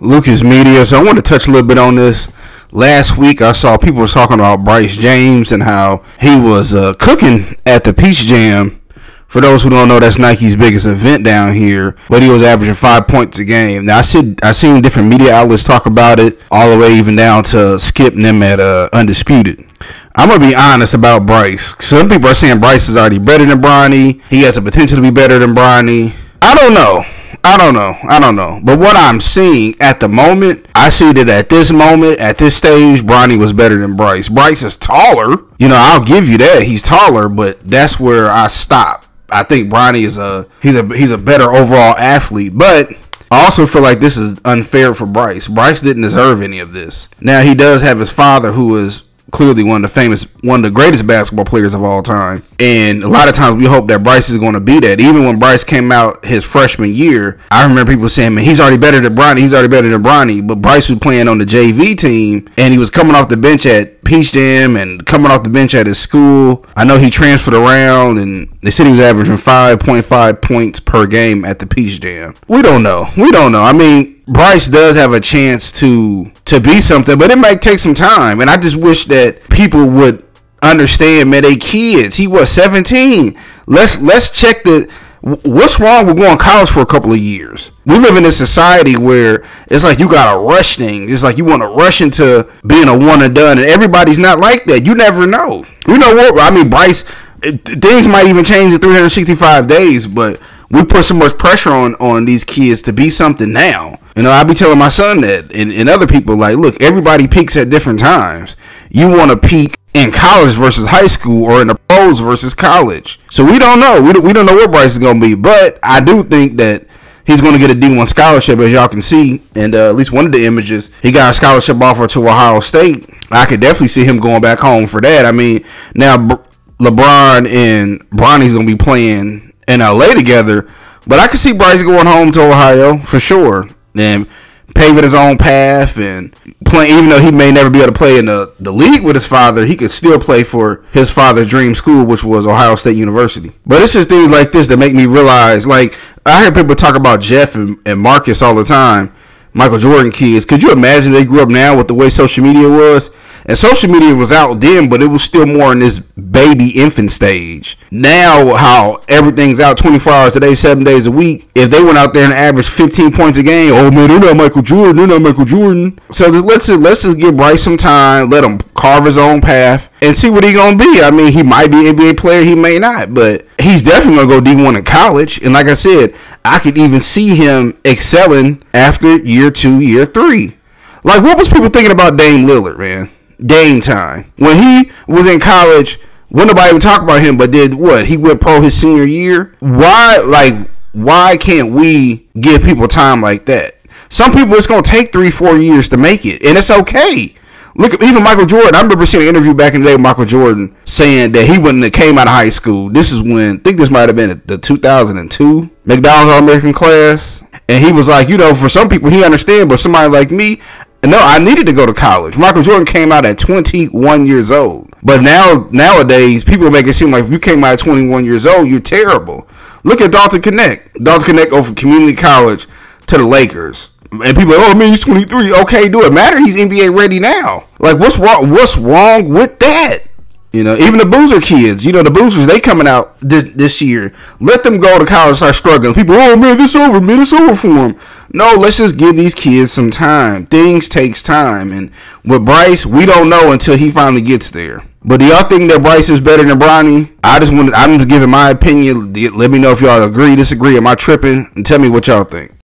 Lucaz Media. So I want to touch a little bit on this. Last week I saw people were talking about Bryce James and how he was uh, cooking at the Peach Jam. For those who don't know, that's Nike's biggest event down here. But he was averaging five points a game. Now I see I seen different media outlets talk about it, all the way even down to Skip and them at uh, Undisputed. I'm gonna be honest about Bryce. Some people are saying Bryce is already better than Bronny. He has the potential to be better than Bronny. I don't know. I don't know. I don't know. But what I'm seeing at the moment, I see that at this moment, at this stage, Bronny was better than Bryce. Bryce is taller. You know, I'll give you that. He's taller, but that's where I stop. I think Bronny is a he's a he's a better overall athlete, but I also feel like this is unfair for Bryce. Bryce didn't deserve any of this. Now he does have his father who is clearly one of the famous, one of the greatest basketball players of all time. And a lot of times we hope that Bryce is going to be that. Even when Bryce came out his freshman year, I remember people saying, "Man, he's already better than Bronny. He's already better than Bronny." But Bryce was playing on the JV team, and he was coming off the bench at Peach Jam and coming off the bench at his school. I know he transferred around, and they said he was averaging 5.5 points per game at the Peach Jam. We don't know. We don't know. I mean, Bryce does have a chance to to be something, but it might take some time. And I just wish that people would understand, man, they kids. He was 17. Let's let's check the what's wrong with going to college for a couple of years? We live in a society where it's like you got to rush things. It's like you want to rush into being a one and done, and everybody's not like that. You never know. You know what? I mean, Bryce, things might even change in 365 days, but we put so much pressure on on these kids to be something now. You know, I be telling my son that, and, and other people like, look, everybody peaks at different times. You want to peak in college versus high school, or in the pros versus college. So we don't know. We don't, we don't know where Bryce is going to be, but I do think that he's going to get a D1 scholarship, as y'all can see. And uh, at least one of the images, he got a scholarship offer to Ohio State. I could definitely see him going back home for that. I mean, now LeBron and Bronny's going to be playing in LA together. But I could see Bryce going home to Ohio for sure and paving his own path and playing. Even though he may never be able to play in the, the league with his father, he could still play for his father's dream school, which was Ohio State University. But it's just things like this that make me realize. Like I hear people talk about Jeff and, and Marcus all the time, Michael Jordan kids. Could you imagine they grew up now with the way social media was? And social media was out then, but it was still more in this baby infant stage. Now, how everything's out 24 hours a day, seven days a week. If they went out there and averaged 15 points a game, oh man, they're not Michael Jordan. They're not Michael Jordan. So let's just, let's just give Bryce some time, let him carve his own path, and see what he gonna be. I mean, he might be an NBA player, he may not, but he's definitely gonna go D1 in college. And like I said, I could even see him excelling after year two, year three. Like, what was people thinking about Dame Lillard, man? Dame Time. When he was in college, when nobody even talk about him, but did what? He went pro his senior year. Why, like, why can't we give people time like that? Some people, it's gonna take three, four years to make it, and it's okay. Look, even Michael Jordan. I remember seeing an interview back in the day with Michael Jordan saying that he wouldn't have came out of high school. This is when I think this might have been the 2002 McDonald's All American class, and he was like, you know, for some people he understand, but somebody like me, no, I needed to go to college. Michael Jordan came out at 21 years old. But now nowadays, people make it seem like if you came out at 21 years old, you're terrible. Look at Dalton Knecht. Dalton Knecht from community college to the Lakers. And people, like, oh man, he's 23. Okay, do it matter? He's NBA ready now. Like, what's wrong? What's wrong with that? You know, even the Boozer kids, you know, the Boozers, they coming out this, this year. Let them go to college, start struggling. People, oh man, this over, man, it's over for them. No, let's just give these kids some time. Things takes time, and with Bryce, we don't know until he finally gets there. But do y'all think that Bryce is better than Bronny? I just wanted, I'm just giving my opinion. Let me know if y'all agree, disagree. Am I tripping? And tell me what y'all think.